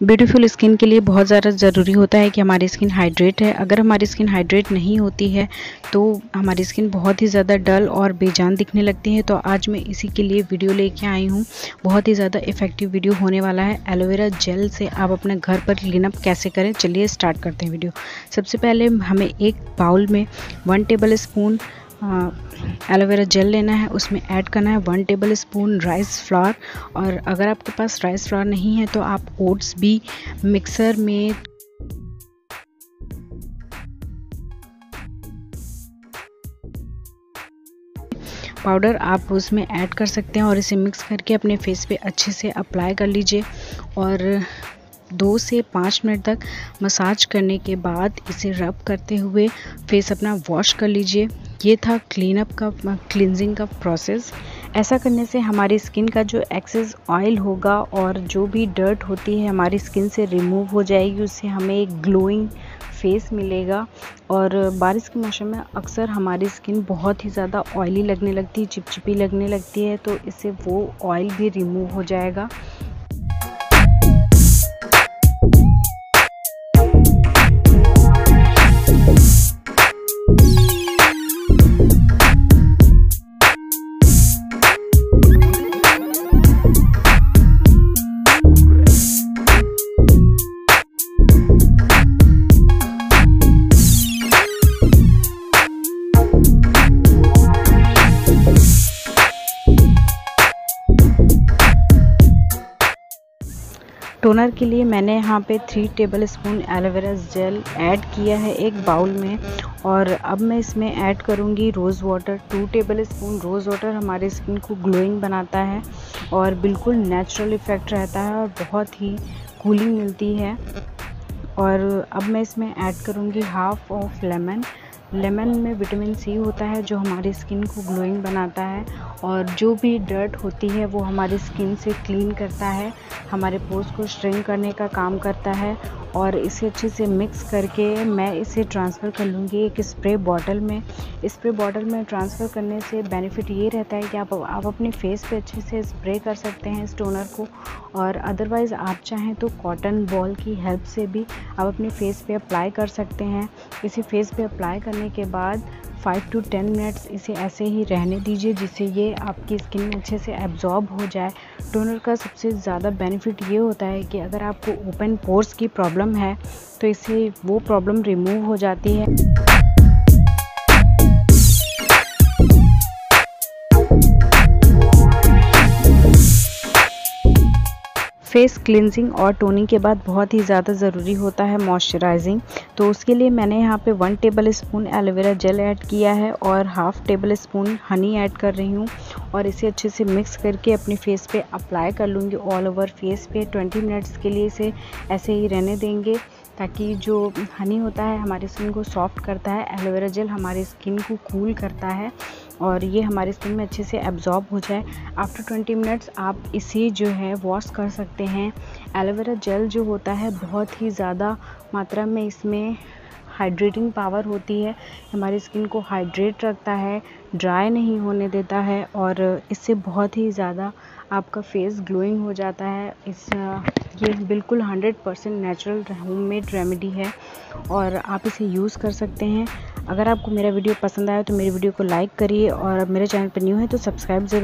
Beautiful skin के लिए बहुत ज़्यादा ज़रूरी होता है कि हमारी स्किन हाइड्रेट है। अगर हमारी स्किन हाइड्रेट नहीं होती है तो हमारी स्किन बहुत ही ज़्यादा डल और बेजान दिखने लगती है। तो आज मैं इसी के लिए वीडियो लेके आई हूँ। बहुत ही ज़्यादा इफ़ेक्टिव वीडियो होने वाला है। एलोवेरा जेल से आप अपने घर पर क्लीनअप कैसे करें, चलिए स्टार्ट करते हैं वीडियो। सबसे पहले हमें एक बाउल में one tablespoon aloe vera gel लेना है, उसमें ऐड करना है one tablespoon rice flour और अगर आपके पास राइस फ्लावर नहीं है तो आप ओट्स भी मिक्सर में पाउडर आप उसमें ऐड कर सकते हैं और इसे मिक्स करके अपने फेस पे अच्छे से अप्लाई कर लीजिए और दो से पाँच मिनट तक मसाज करने के बाद इसे रब करते हुए फेस अपना वॉश कर लीजिए। ये था क्लीन अप का क्लिनजिंग का प्रोसेस ऐसा करने से हमारी स्किन का जो एक्सेस ऑयल होगा और जो भी डर्ट होती है हमारी स्किन से रिमूव हो जाएगी, उससे हमें एक ग्लोइंग फेस मिलेगा। और बारिश के मौसम में अक्सर हमारी स्किन बहुत ही ज़्यादा ऑयली लगने लगती है, चिपचिपी लगने लगती है तो इससे वो ऑयल भी रिमूव हो जाएगा। टोनर के लिए मैंने यहाँ पे three tablespoon aloe vera gel add किया है एक बाउल में। और अब मैं इसमें ऐड करूँगी rose water two tablespoon rose water हमारे स्किन को ग्लोइंग बनाता है और बिल्कुल नेचुरल इफ़ेक्ट रहता है और बहुत ही कूलिंग मिलती है। और अब मैं इसमें ऐड करूँगी हाफ़ ऑफ़ लेमन लेमन में विटामिन सी होता है, जो हमारी स्किन को ग्लोइंग बनाता है, और जो भी डर्ट होती है, वो हमारी स्किन से क्लीन करता है, हमारे पोर्स को श्रिंक करने का काम करता है, और इसे अच्छे से मिक्स करके मैं इसे ट्रांसफ़र कर लूँगी एक स्प्रे बॉटल में। स्प्रे बॉटल में ट्रांसफ़र करने से बेनिफिट ये रहता है कि आप आप अपने फेस पे अच्छे से स्प्रे कर सकते हैं इस टोनर को, और अदरवाइज़ आप चाहें तो कॉटन बॉल की हेल्प से भी आप अपने फेस पे अप्लाई कर सकते हैं। इसे फेस पे अप्लाई करने के बाद फाइव टू टेन मिनट्स इसे ऐसे ही रहने दीजिए, जिससे ये आपकी स्किन में अच्छे से एब्जॉर्ब हो जाए। टोनर का सबसे ज़्यादा बेनिफिट ये होता है कि अगर आपको ओपन पोर्स की प्रॉब्लम है तो इससे वो प्रॉब्लम रिमूव हो जाती है। फेस क्लिनजिंग और टोनिंग के बाद बहुत ही ज़्यादा ज़रूरी होता है मॉइस्चराइजिंग। तो उसके लिए मैंने यहाँ पे one tablespoon aloe vera gel add किया है और half tablespoon honey add कर रही हूँ और इसे अच्छे से मिक्स करके अपने फेस पे अप्लाई कर लूँगी ऑल ओवर फेस पे। 20 मिनट्स के लिए इसे ऐसे ही रहने देंगे ताकि जो हनी होता है, हमारी स्किन को सॉफ्ट करता है, एलोवेरा जेल हमारी स्किन को कूल करता है। और ये हमारे स्किन में अच्छे से एब्जॉर्ब हो जाए। आफ्टर ट्वेंटी मिनट्स आप इसे जो है वॉश कर सकते हैं। एलोवेरा जेल जो होता है बहुत ही ज़्यादा मात्रा में इसमें हाइड्रेटिंग पावर होती है। हमारी स्किन को हाइड्रेट रखता है ड्राई नहीं होने देता है और इससे बहुत ही ज़्यादा आपका फेस ग्लोइंग हो जाता है। इस, ये बिल्कुल 100 परसेंट नेचुरल होममेड रेमेडी है और आप इसे यूज़ कर सकते हैं। अगर आपको मेरा वीडियो पसंद आया तो मेरे वीडियो को लाइक करिए और मेरे चैनल पर न्यू है तो सब्सक्राइब ज़रूर